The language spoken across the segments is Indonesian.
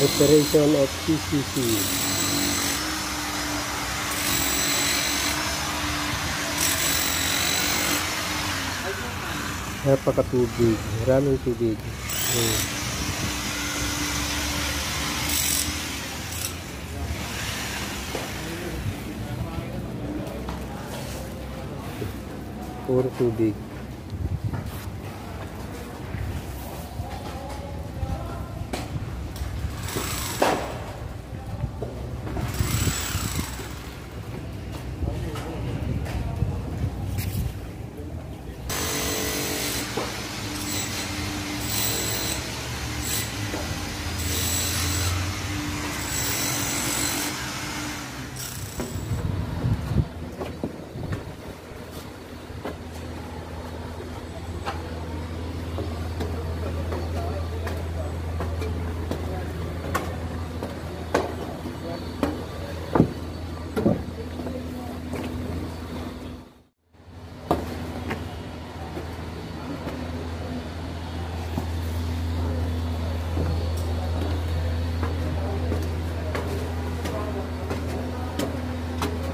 preparation of PCC napakatubig maraming tubig hmm. or to big.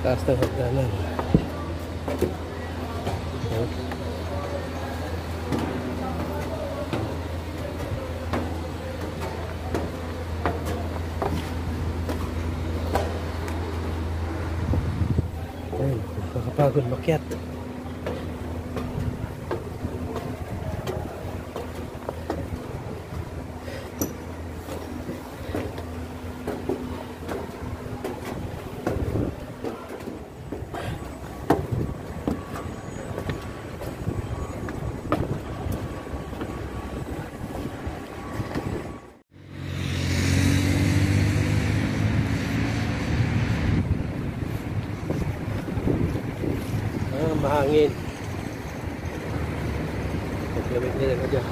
taas ng hagdanan Ayun, nakapagod makyat. Mahangin. Paglamig nila ka dyan.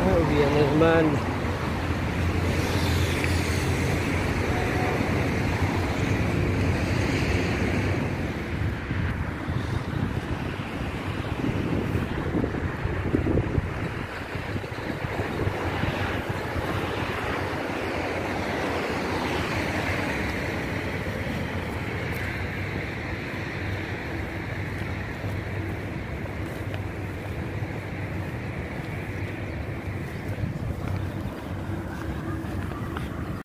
Ah, na naman.